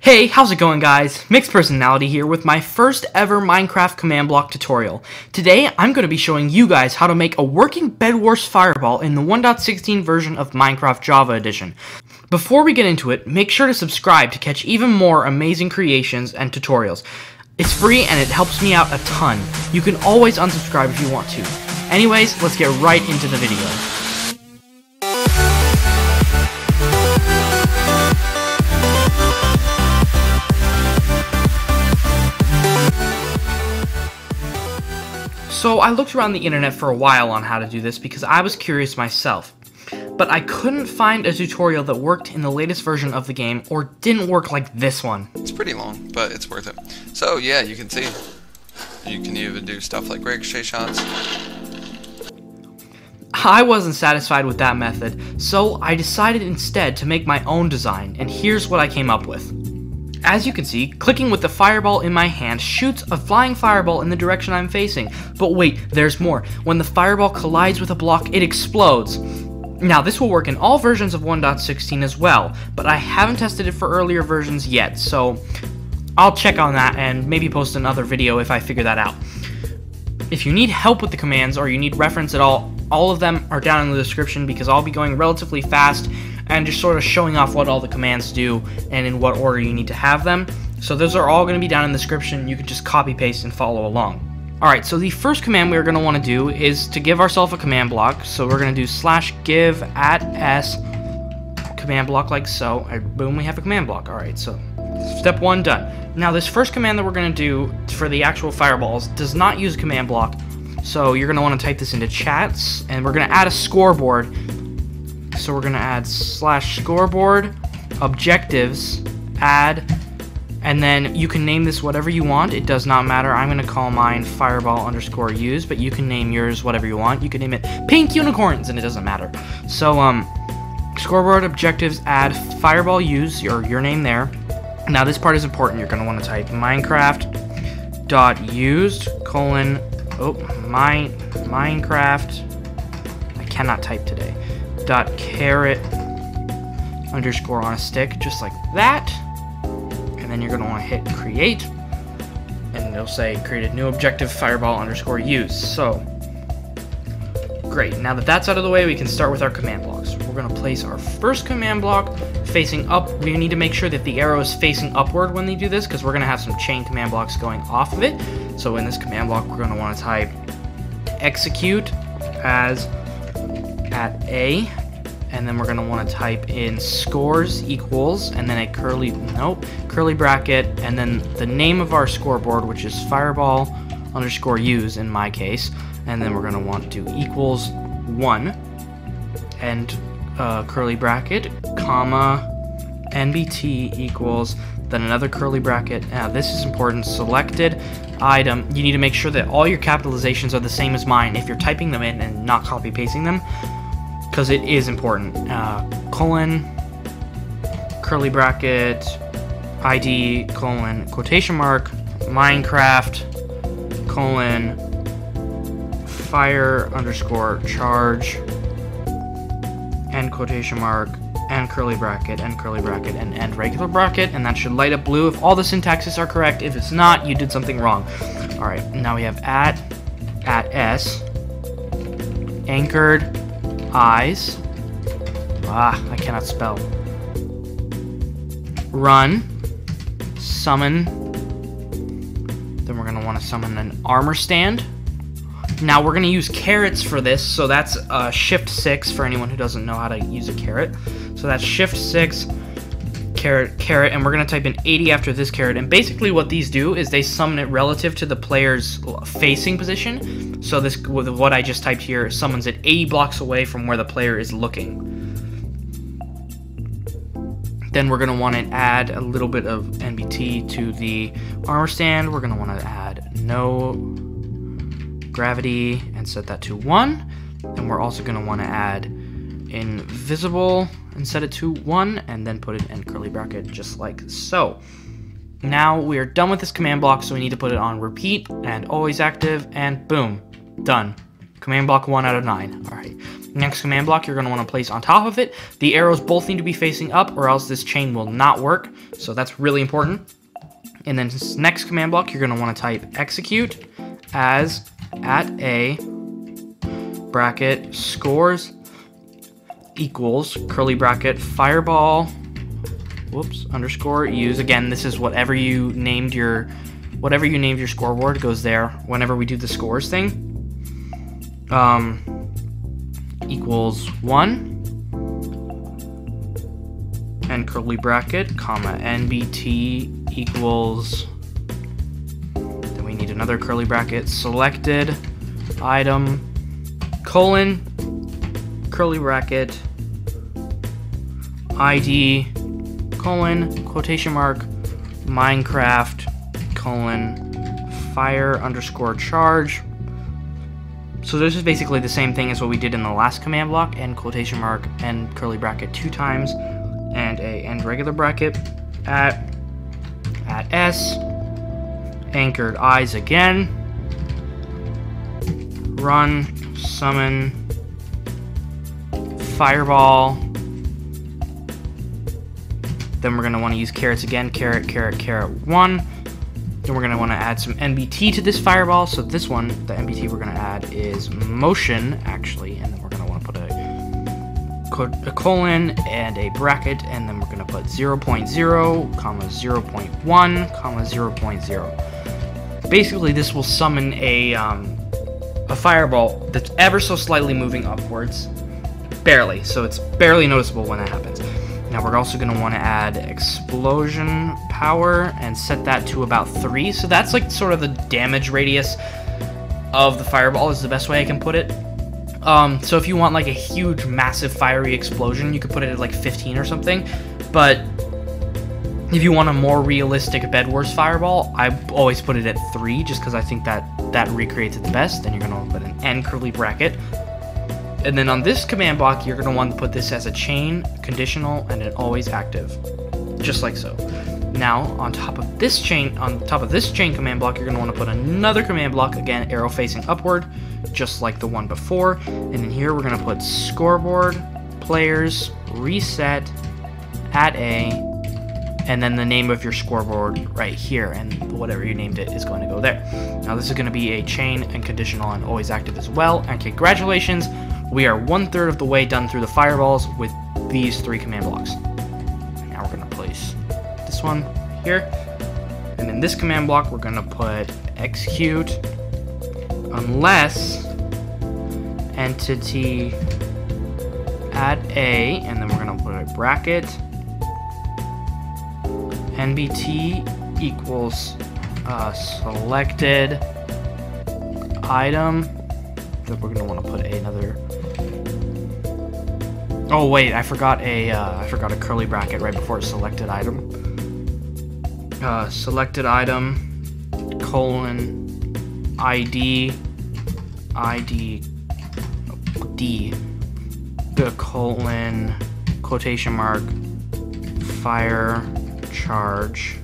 Hey, how's it going guys? Mixed Personality here with my first ever Minecraft command block tutorial. Today, I'm going to be showing you guys how to make a working Bed Wars Fireball in the 1.16 version of Minecraft Java Edition. Before we get into it, make sure to subscribe to catch even more amazing creations and tutorials. It's free and it helps me out a ton. You can always unsubscribe if you want to. Anyways, let's get right into the video. So I looked around the internet for a while on how to do this because I was curious myself. But I couldn't find a tutorial that worked in the latest version of the game or didn't work like this one. It's pretty long, but it's worth it. So yeah, you can see. You can even do stuff like ricochet shots. I wasn't satisfied with that method, so I decided instead to make my own design, and here's what I came up with. As you can see, clicking with the fireball in my hand shoots a flying fireball in the direction I'm facing. But wait, there's more. When the fireball collides with a block, it explodes. Now, this will work in all versions of 1.16 as well, but I haven't tested it for earlier versions yet, so I'll check on that and maybe post another video if I figure that out. If you need help with the commands or you need reference at all, all of them are down in the description because I'll be going relatively fast and just sort of showing off what all the commands do and in what order you need to have them. So those are all going to be down in the description. You can just copy paste and follow along. Alright, so the first command we're going to want to do is to give ourselves a command block. So we're going to do slash give at s command block like so. And boom, we have a command block. Alright, so step one done. Now this first command that we're going to do for the actual fireballs does not use a command block. So you're going to want to type this into chats and we're going to add a scoreboard so we're gonna add slash scoreboard, objectives, add, and then you can name this whatever you want. It does not matter. I'm gonna call mine fireball underscore use, but you can name yours whatever you want. You can name it pink unicorns, and it doesn't matter. So um, scoreboard objectives, add fireball use, your your name there. Now this part is important. You're gonna want to type Minecraft dot used colon oh my Minecraft. I cannot type today dot carrot underscore on a stick, just like that. And then you're going to want to hit create. And it'll say create a new objective fireball underscore use. So, great. Now that that's out of the way, we can start with our command blocks. We're going to place our first command block facing up. We need to make sure that the arrow is facing upward when they do this because we're going to have some chain command blocks going off of it. So in this command block, we're going to want to type execute as at A, and then we're going to want to type in scores equals, and then a curly, nope, curly bracket, and then the name of our scoreboard, which is fireball underscore use in my case, and then we're going to want to equals 1, and uh, curly bracket, comma, nbt equals, then another curly bracket. Now this is important, selected item, you need to make sure that all your capitalizations are the same as mine if you're typing them in and not copy pasting them because it is important. Uh, colon, curly bracket, ID, colon, quotation mark, Minecraft, colon, fire underscore charge, end quotation mark, and curly bracket, and curly bracket, and end regular bracket, and that should light up blue if all the syntaxes are correct. If it's not, you did something wrong. Alright, now we have at, at s, anchored, eyes. Ah, I cannot spell. Run. Summon. Then we're going to want to summon an armor stand. Now we're going to use carets for this, so that's uh, Shift 6 for anyone who doesn't know how to use a caret. So that's Shift 6, caret, caret, and we're going to type in 80 after this caret. And basically what these do is they summon it relative to the player's facing position. So this, with what I just typed here, summons it 80 blocks away from where the player is looking. Then we're going to want to add a little bit of NBT to the armor stand. We're going to want to add no gravity and set that to 1. And we're also going to want to add invisible and set it to 1 and then put it in curly bracket just like so. Now we are done with this command block so we need to put it on repeat and always active and boom, done. Command block 1 out of 9. Alright. Next command block you're going to want to place on top of it. The arrows both need to be facing up or else this chain will not work. So that's really important. And then this next command block you're going to want to type execute as at a bracket scores equals curly bracket fireball whoops underscore use. Again this is whatever you named your whatever you named your scoreboard goes there whenever we do the scores thing. Um equals one and curly bracket comma nbt equals then we need another curly bracket selected item colon curly bracket id colon quotation mark minecraft colon fire underscore charge. So this is basically the same thing as what we did in the last command block and quotation mark and curly bracket two times and a end regular bracket at at s anchored eyes again. Run summon fireball then we're want to use carets again caret, caret, caret, 1 then we're want to add some NBT to this fireball. So this one the NBT we're to add is motion actually. And then we're want to put a, a colon and a bracket. And then we're to put 0, 0.0 comma 0.1 comma 0.0 basically this will summon a um, a fireball that's ever so slightly moving upwards. Barely, so it's barely noticeable when that happens. Now we're also going to want to add explosion power and set that to about 3. So that's like sort of the damage radius of the fireball is the best way I can put it. Um, so if you want like a huge, massive, fiery explosion, you could put it at like 15 or something. But if you want a more realistic Bed Wars fireball, I always put it at 3 just because I think that that recreates it the best. Then you're going to put an end curly bracket. And then on this command block, you're going to want to put this as a chain, conditional, and an always active. Just like so. Now, on top of this chain, on top of this chain command block, you're going to want to put another command block, again, arrow facing upward, just like the one before. And in here, we're going to put scoreboard, players, reset, at A, and then the name of your scoreboard right here, and whatever you named it is going to go there. Now this is going to be a chain and conditional and always active as well, and congratulations, we are one third of the way done through the fireballs with these three command blocks. Now we're going to place this one here, and in this command block we're going to put execute unless entity add a, and then we're going to put a bracket NBT equals uh, selected item. Then we're gonna want to put another. Oh wait, I forgot a uh, I forgot a curly bracket right before selected item. Uh, selected item colon ID ID D the colon quotation mark fire charge.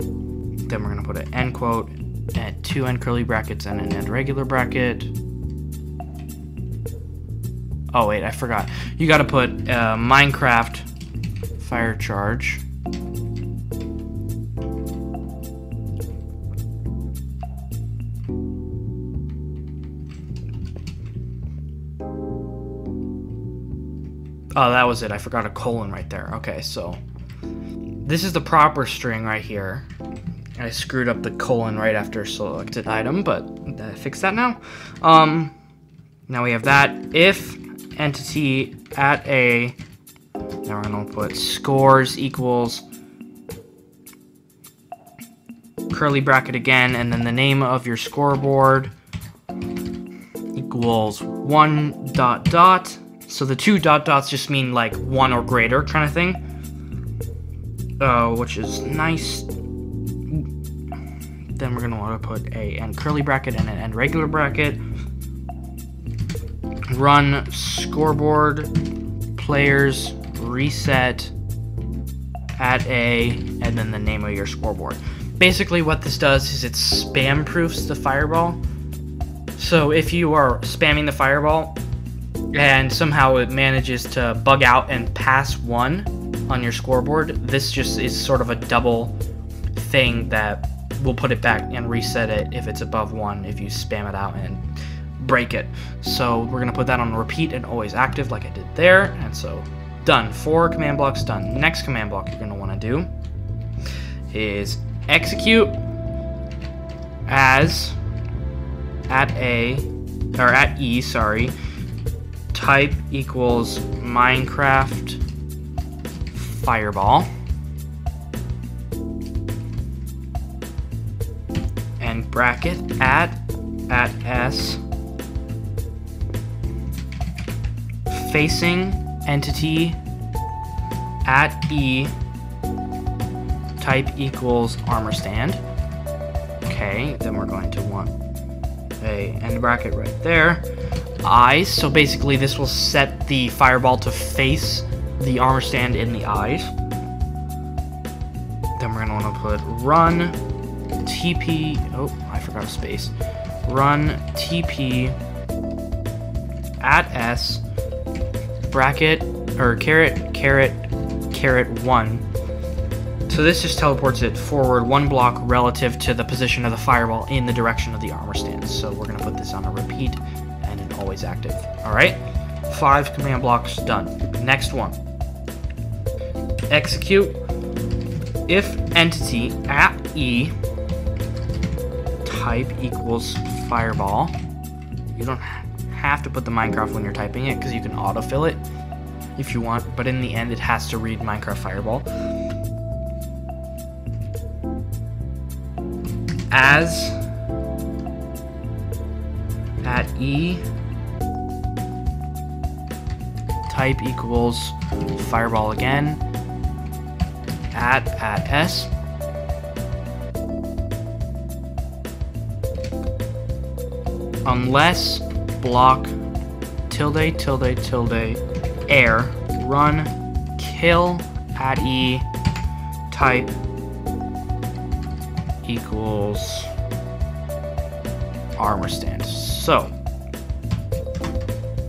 Then we're to put an end quote, at two end curly brackets, and an end regular bracket. Oh, wait, I forgot. You got to put uh, Minecraft fire charge. Oh, that was it. I forgot a colon right there. Okay, so this is the proper string right here. I screwed up the colon right after selected item, but I fixed that now. Um, now we have that. If entity at a, now we're gonna put scores equals curly bracket again, and then the name of your scoreboard equals one dot dot. So the two dot dots just mean like one or greater kind of thing uh, which is nice. Then we're gonna want to put a end curly bracket and an end regular bracket. Run scoreboard players reset at a and then the name of your scoreboard. Basically, what this does is it spam proofs the fireball. So if you are spamming the fireball and somehow it manages to bug out and pass one on your scoreboard, this just is sort of a double thing that will put it back and reset it if it's above one if you spam it out and break it. So we're gonna put that on repeat and always active like I did there. And so done, four command blocks done. Next command block you're gonna wanna do is execute as at A, or at E, sorry, type equals Minecraft fireball. And bracket at at S facing entity at E type equals armor stand. Okay, then we're going to want a end bracket right there. Eyes, so basically this will set the fireball to face the armor stand in the eyes. Then we're gonna wanna put run TP, oh, I forgot a space. Run TP at S bracket or caret caret caret one. So this just teleports it forward one block relative to the position of the fireball in the direction of the armor stand. So we're gonna put this on a repeat and an always active. All right, five command blocks done. Next one. Execute if entity at E type equals fireball. You don't have to put the Minecraft when you're typing it because you can autofill it if you want, but in the end it has to read Minecraft Fireball. As at E type equals Fireball again at at S unless block tilde tilde tilde air run kill at e type equals armor stand. So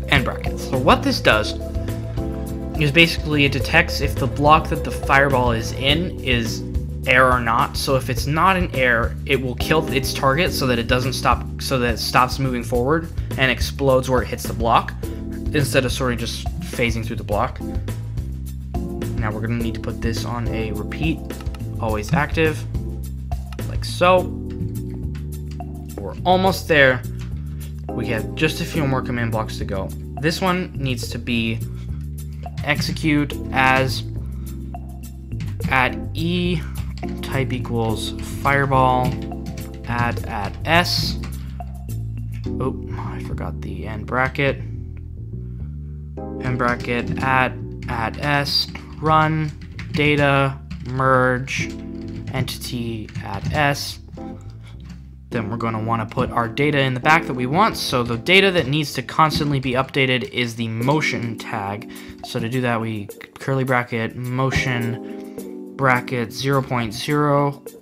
end brackets. So what this does is basically it detects if the block that the fireball is in is air or not. So if it's not in air, it will kill its target so that it doesn't stop, so that it stops moving forward and explodes where it hits the block, instead of sort of just phasing through the block. Now we're gonna need to put this on a repeat, always active, like so. We're almost there. We have just a few more command blocks to go. This one needs to be execute as at E type equals fireball add at S. Oh, I forgot the end bracket. End bracket at at S run data merge entity at S. Then we're going to want to put our data in the back that we want. So the data that needs to constantly be updated is the motion tag. So to do that, we curly bracket motion bracket 0.0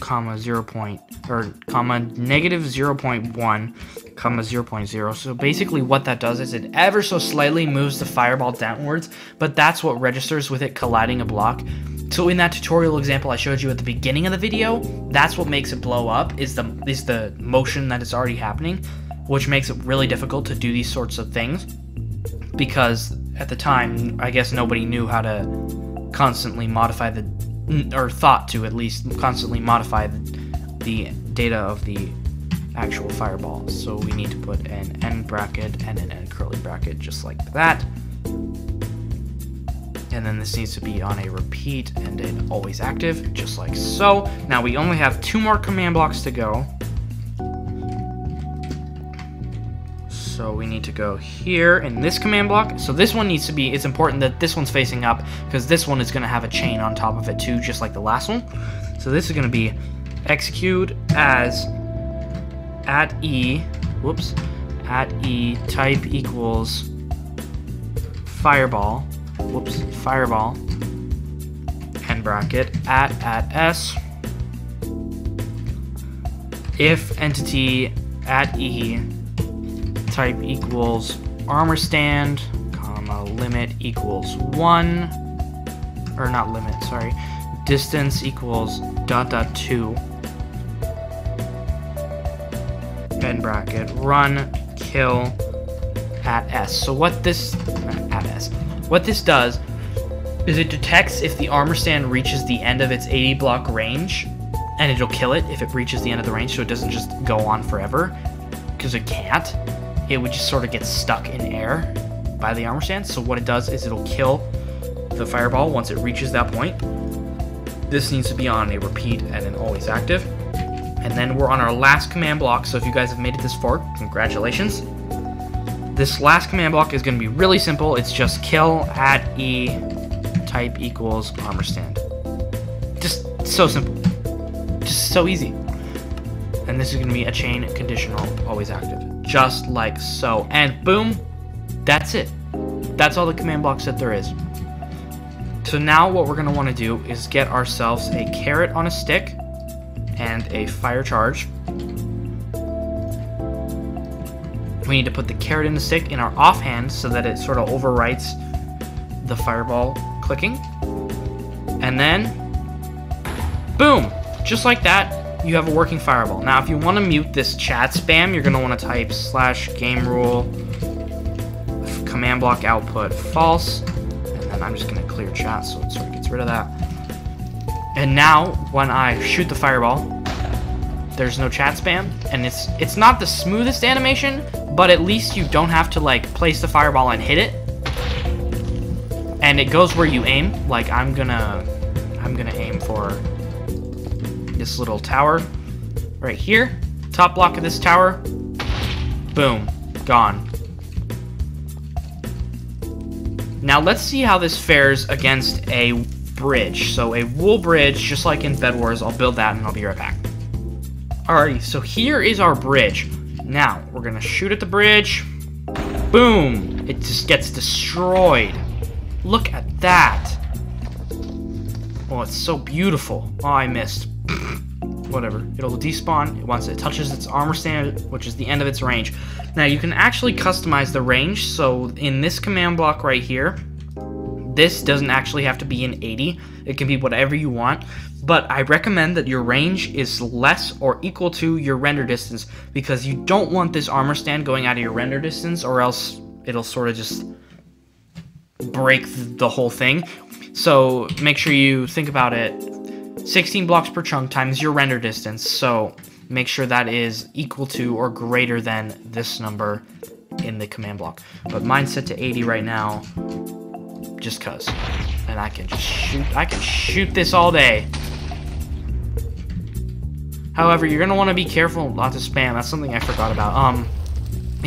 comma 0. Point, or comma negative 0.1 comma 0.0. So basically what that does is it ever so slightly moves the fireball downwards, but that's what registers with it colliding a block. So in that tutorial example I showed you at the beginning of the video, that's what makes it blow up is the is the motion that is already happening, which makes it really difficult to do these sorts of things because at the time I guess nobody knew how to constantly modify the or thought to at least constantly modify the, data of the actual fireball. So we need to put an end bracket and an end curly bracket just like that. And then this needs to be on a repeat and an always active, just like so. Now we only have two more command blocks to go. So we need to go here in this command block. So this one needs to be, it's important that this one's facing up because this one is going to have a chain on top of it too, just like the last one. So this is going to be execute as at E, whoops, at E type equals fireball, whoops, fireball, end bracket, at at S, if entity at E type equals armor stand, comma, limit equals 1, or not limit, sorry, distance equals dot dot 2, end bracket, run, kill, at S. So what this, at S, what this does is it detects if the armor stand reaches the end of its 80 block range, and it'll kill it if it reaches the end of the range so it doesn't just go on forever, because it can't. It would just sort of get stuck in air by the armor stand. So what it does is it'll kill the fireball once it reaches that point. This needs to be on a repeat and an always active. And then we're on our last command block, so if you guys have made it this far, congratulations. This last command block is going to be really simple. It's just kill at E type equals armor stand. Just so simple. Just so easy. And this is going to be a chain conditional, always active. Just like so. And boom, that's it. That's all the command blocks that there is. So now what we're going to want to do is get ourselves a carrot on a stick and a fire charge. We need to put the carrot in the stick in our offhand so that it sort of overwrites the fireball clicking. And then, boom! Just like that, you have a working fireball. Now, if you want to mute this chat spam, you're going to want to type slash game rule command block output false. And then I'm just going to clear chat so it sort of gets rid of that. And now, when I shoot the fireball, there's no chat spam, and it's it's not the smoothest animation, but at least you don't have to like place the fireball and hit it. And it goes where you aim. Like I'm gonna I'm gonna aim for this little tower right here. Top block of this tower. Boom. Gone. Now let's see how this fares against a bridge. So a wool bridge, just like in Bed Wars, I'll build that and I'll be right back. Alrighty, so here is our bridge. Now, we're gonna shoot at the bridge. Boom! It just gets destroyed. Look at that. Oh, it's so beautiful. Oh, I missed. Whatever. It'll despawn once it touches its armor stand, which is the end of its range. Now, you can actually customize the range. So, in this command block right here, this doesn't actually have to be an 80. It can be whatever you want. But I recommend that your range is less or equal to your render distance because you don't want this armor stand going out of your render distance or else it'll sort of just break the whole thing. So make sure you think about it 16 blocks per chunk times your render distance. So make sure that is equal to or greater than this number in the command block. But mine's set to 80 right now just cuz. And I can just shoot, I can shoot this all day. However, you're gonna want to be careful not to spam. That's something I forgot about. Um,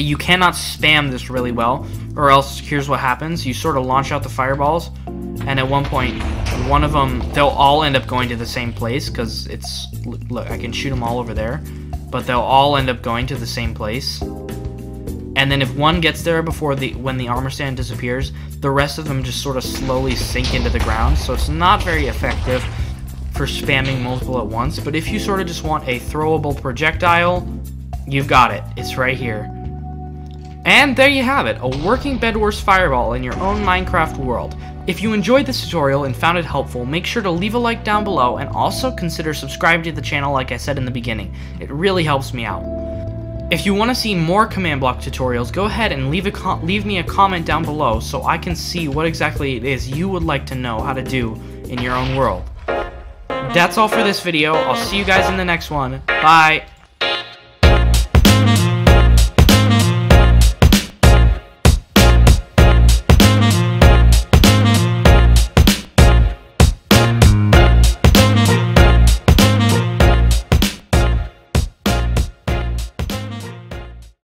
you cannot spam this really well, or else here's what happens. You sort of launch out the fireballs, and at one point, one of them, they'll all end up going to the same place, because it's, look, I can shoot them all over there, but they'll all end up going to the same place. And then if one gets there before the when the armor stand disappears, the rest of them just sort of slowly sink into the ground. So it's not very effective for spamming multiple at once. But if you sort of just want a throwable projectile, you've got it. It's right here. And there you have it, a working Bedwars fireball in your own Minecraft world. If you enjoyed this tutorial and found it helpful, make sure to leave a like down below and also consider subscribing to the channel like I said in the beginning. It really helps me out. If you want to see more command block tutorials, go ahead and leave, a leave me a comment down below so I can see what exactly it is you would like to know how to do in your own world. That's all for this video. I'll see you guys in the next one. Bye.